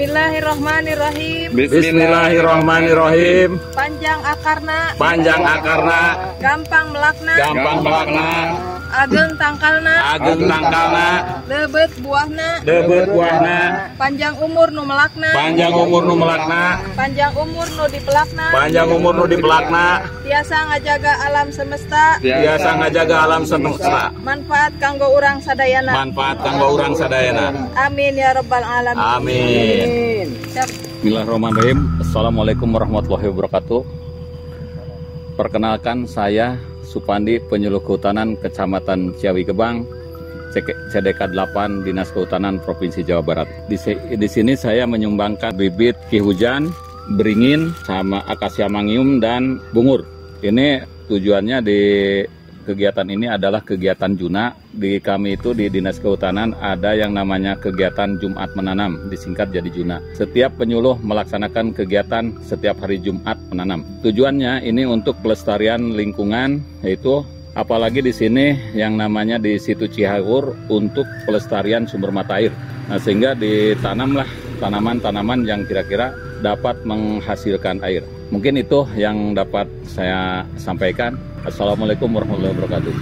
Bismillahirrahmanirrahim. Bismillahirrahmanirrahim. Panjang akarna, Panjang akarna, gampang melakna, gampang melakna, ageng tangkalna, ageng tangkalna, lebet buahna, debet buahna, panjang umur nu melakna, panjang umur nu melakna, panjang umur nu dipelakna, panjang umur nu dipelakna, tiasa ngajaga alam semesta, biasa ngajaga alam semesta. manfaat kanggo urang sadayana. Manfaat kanggo urang sadayana. Amin ya rabbal alamin. Amin. Bismillahirrahmanirrahim. Assalamualaikum warahmatullahi wabarakatuh. Perkenalkan saya Supandi Penyuluh Kehutanan Kecamatan Ciawi Gebang, CDK 8 Dinas Kehutanan Provinsi Jawa Barat. Di, di sini saya menyumbangkan bibit ki hujan, beringin, sama akasia mangium dan bungur. Ini tujuannya di kegiatan ini adalah kegiatan Juna. Di kami itu di Dinas Kehutanan ada yang namanya kegiatan Jumat menanam, disingkat jadi Juna. Setiap penyuluh melaksanakan kegiatan setiap hari Jumat menanam. Tujuannya ini untuk pelestarian lingkungan, yaitu apalagi di sini yang namanya di situ Cihaur untuk pelestarian sumber mata air. Nah, sehingga ditanamlah tanaman-tanaman yang kira-kira dapat menghasilkan air. Mungkin itu yang dapat saya sampaikan. Assalamualaikum warahmatullahi wabarakatuh.